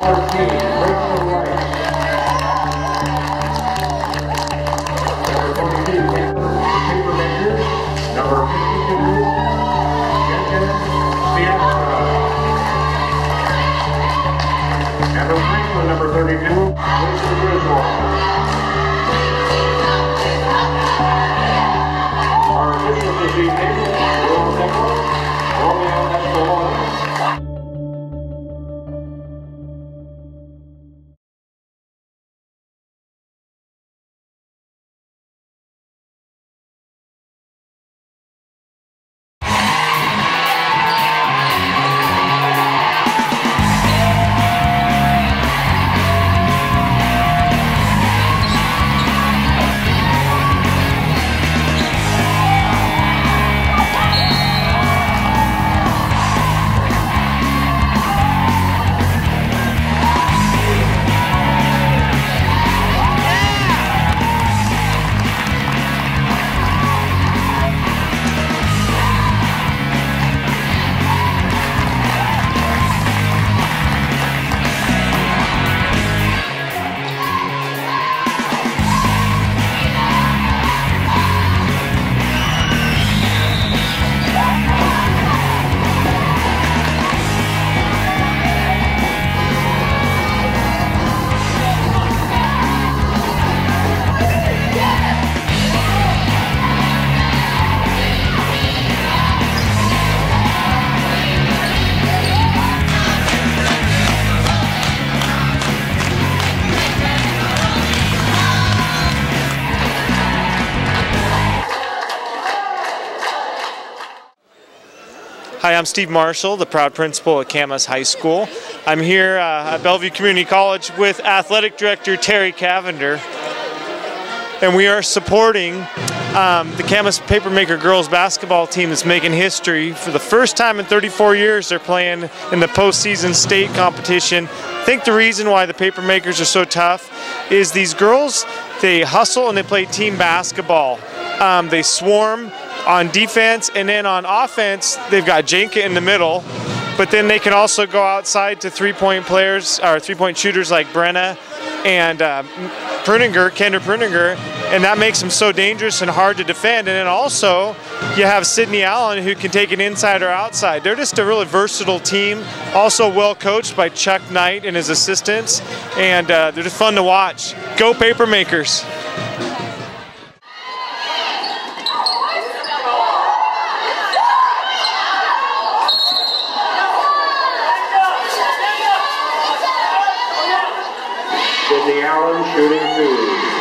14, Rachel Wright. Number 22, Hi, I'm Steve Marshall, the proud principal at Camas High School. I'm here uh, at Bellevue Community College with Athletic Director Terry Cavender, and we are supporting um, the Camas Papermaker girls basketball team that's making history. For the first time in 34 years, they're playing in the postseason state competition. I think the reason why the Papermakers are so tough is these girls, they hustle and they play team basketball. Um, they swarm on defense, and then on offense, they've got Jenka in the middle, but then they can also go outside to three-point players or three-point shooters like Brenna and uh, Pruninger, Kendra Pruninger, and that makes them so dangerous and hard to defend. And then also, you have Sydney Allen who can take an inside or outside. They're just a really versatile team, also well coached by Chuck Knight and his assistants, and uh, they're just fun to watch. Go Papermakers! Sydney Allen shooting two.